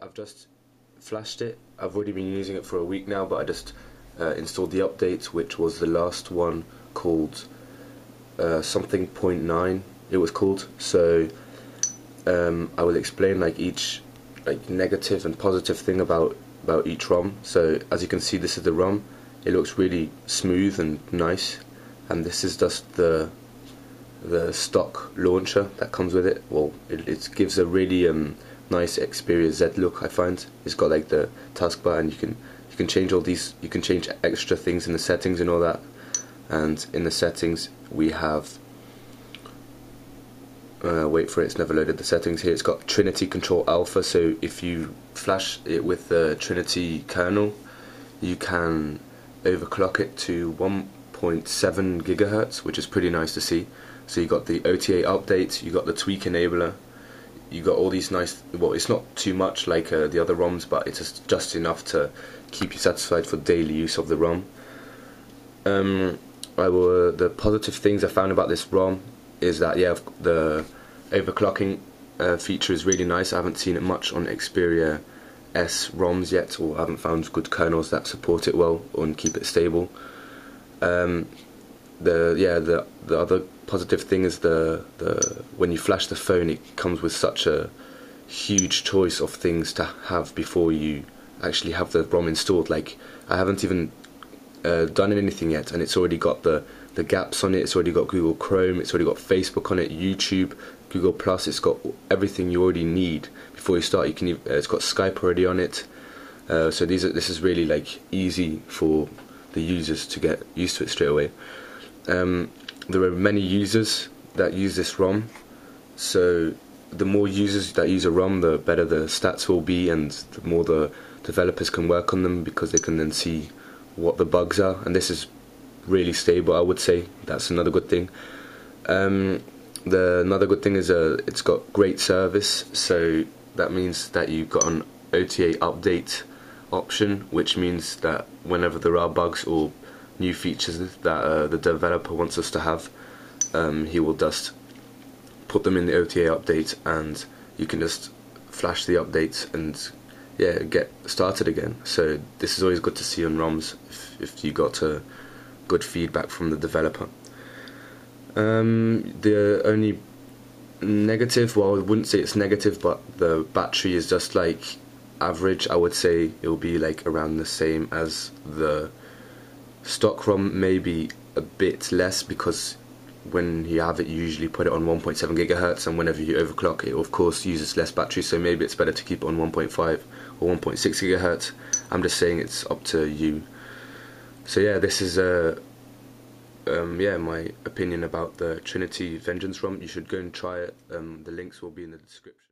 I've just flashed it. I've already been using it for a week now, but I just uh, installed the update, which was the last one called uh, something point nine. It was called. So um, I will explain like each like negative and positive thing about about each ROM. So as you can see, this is the ROM. It looks really smooth and nice, and this is just the the stock launcher that comes with it. Well, it, it gives a really um, nice Xperia Z look. I find it's got like the taskbar, and you can you can change all these. You can change extra things in the settings and all that. And in the settings, we have. Uh, wait for it, it's never loaded the settings here. It's got Trinity Control Alpha, so if you flash it with the Trinity kernel, you can overclock it to 1.7 gigahertz, which is pretty nice to see. So you got the OTA update, you got the tweak enabler, you got all these nice. Well, it's not too much like uh, the other ROMs, but it's just, enough to keep you satisfied for daily use of the ROM. Um, I will, the positive things I found about this ROM is that yeah, the overclocking uh, feature is really nice. I haven't seen it much on Xperia S ROMs yet, or haven't found good kernels that support it well and keep it stable. Um, the yeah the the other positive thing is the the when you flash the phone, it comes with such a huge choice of things to have before you actually have the ROM installed. Like I haven't even uh, done anything yet, and it's already got the the GApps on it. It's already got Google Chrome. It's already got Facebook on it, YouTube, Google Plus. It's got everything you already need before you start. You can. Uh, it's got Skype already on it. Uh, so these are, this is really like easy for the users to get used to it straight away. Um, there are many users that use this ROM, so the more users that use a ROM, the better the stats will be, and the more the developers can work on them because they can then see what the bugs are. And this is really stable, I would say. That's another good thing. Um, the another good thing is uh, it's got great service, so that means that you've got an OTA update option, which means that whenever there are bugs or new features that uh, the developer wants us to have, um, he will just put them in the OTA update, and you can just flash the updates and yeah get started again. So this is always good to see on ROMs if, if you got a good feedback from the developer. Um, the only negative, well, I wouldn't say it's negative, but the battery is just like average. I would say it will be like around the same as the stock ROM, maybe a bit less because when you have it, you usually put it on 1.7 gigahertz, and whenever you overclock, it of course uses less battery. So maybe it's better to keep it on 1.5 or 1.6 gigahertz. I'm just saying it's up to you. So yeah, this is a. Uh, um, yeah, my opinion about the Trinity Vengeance ROM. You should go and try it. Um, the links will be in the description.